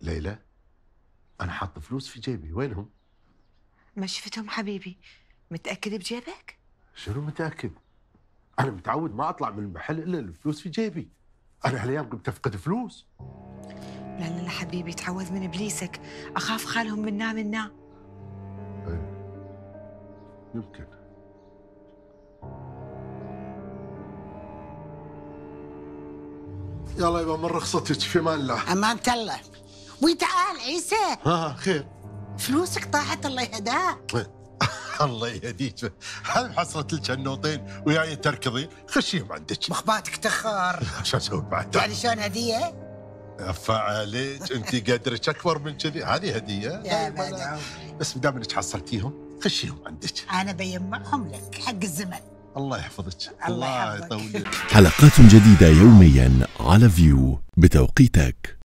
ليلى أنا حاط فلوس في جيبي وينهم؟ ما شفتهم حبيبي متأكد بجيبك؟ شنو متأكد؟ أنا متعود ما أطلع من المحل إلا الفلوس في جيبي. أنا هالأيام قمت أفقد فلوس. لا لا لا حبيبي تعوذ من إبليسك. أخاف خالهم منا منا. إيه. يمكن. يلا يبا من رخصتك في أمان الله. أمانة الله. وي تعال عيسى. ها خير. فلوسك طاحت الله يهداك. الله يهديك. هل حصلت لك النوطين وياي تركضين خشيهم عندك. مخباتك تخار. شو أسوي بعد؟ يعني شلون هدية؟ أفا عليك. انت قدرك أكبر من كذي. هذه هدية. يا مدعو بس ما دام انك حصلتيهم خشيهم عندك. أنا بيجمعهم لك حق الزمن. الله يحفظك. الله يحفظك. يطول. حلقات جديدة يوميا على فيو بتوقيتك.